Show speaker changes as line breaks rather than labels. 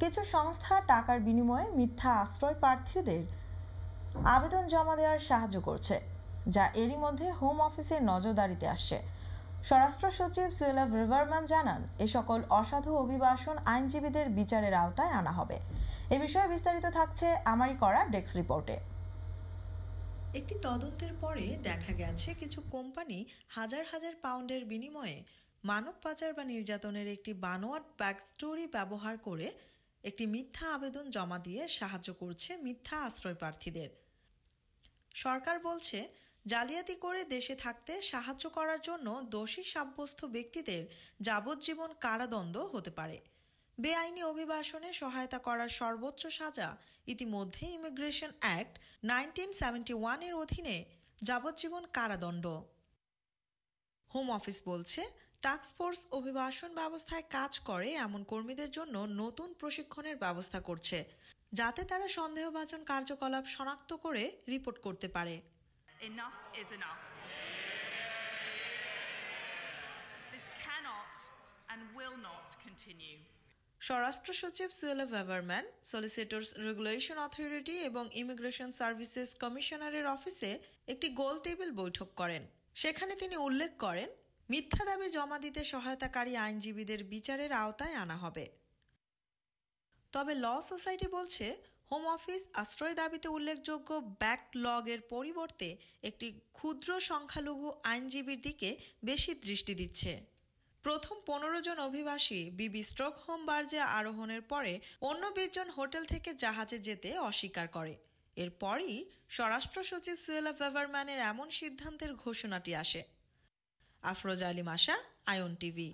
কিছু সংস্থা টাকার বিনিময়ে মিথ্যা আশ্রয় প্রার্থীদের আবেদন জমা দেওয়ার সাহায্য করছে, যা এরই মধ্যে হোম অফিসের নজরদারিতে আসছে। স্বরাষ্ট্র সচিব সুয়েলাভ রিভারম্যান জানান, এ সকল অসাধু অভিবাসন আইনজীবীদের বিচারের আওতায় আনা হবে। এ বিষয়ে বিস্তারিত থাকছে আমারই করা ডেস্ক রিপোর্টে। একটি তদন্তের পরে দেখা গেছে, কিছু কোম্পানি হাজার হাজার পাউন্ডের বিনিময়ে মানব পাচার বা নির্যাতনের একটি বানোয়াট ব্যাক স্টোরি ব্যবহার করে একটি মিথ্যা আবেদন জমা দিয়ে সাহায্য করছে মিথ্যা আশ্রয় প্রার্থীদের সরকার বলছে, জালিয়াতি করে দেশে থাকতে সাহায্য করার জন্য দোষী সাব্যস্ত ব্যক্তিদের যাবজ্জীবন কারাদণ্ড হতে পারে। বেআইনি অভিবাসনে সহায়তা করার সর্বোচ্চ সাজা ইতিমধ্যে ইমিগ্রেশন অ্যাক্ট নাইনটিন সেভেন্টি ওয়ানের অধীনে যাবজ্জীবন কারাদণ্ড। হোম অফিস বলছে টাস্কফোর্স অভিবাসন ব্যবস্থায় কাজ করে এমন কর্মীদের জন্য নতুন প্রশিক্ষণের ব্যবস্থা করছে যাতে তারা সন্দেহভাজন কার্যকলাপ শনাক্ত করে রিপোর্ট করতে পারে
Enough is enough. This cannot and will not continue.
স্বরাষ্ট্র সচিব Suella Braverman solicitors regulation authority এবং ইমিগ্রেশন সার্ভিসেস কমিশনারের অফিসে একটি গোল টেবিল বৈঠক করেন সেখানে তিনি উল্লেখ করেন মিথ্যা দাবি জমা দিতে সহায়তাকারী আইনজীবীদের বিচারের আওতায় আনা হবে। তবে ল সোসাইটি বলছে, হোম অফিস আশ্রয় দাবিতে উল্লেখযোগ্য ব্যাকলগের পরিবর্তে একটি ক্ষুদ্র সংখ্যালঘু আইনজীবীর দিকে বেশি দৃষ্টি দিচ্ছে। প্রথম পনেরো জন অভিবাসী বিবি স্টকহোম বার্জে আরোহণের পরে অন্য বিশ জন হোটেল থেকে জাহাজে যেতে অস্বীকার করে। এরপরই স্বরাষ্ট্র সচিব সুয়েলা ফেভারম্যানের এমন সিদ্ধান্তের ঘোষণাটি আসে। আফরোজা আলী মাসা আয়ন টিভি।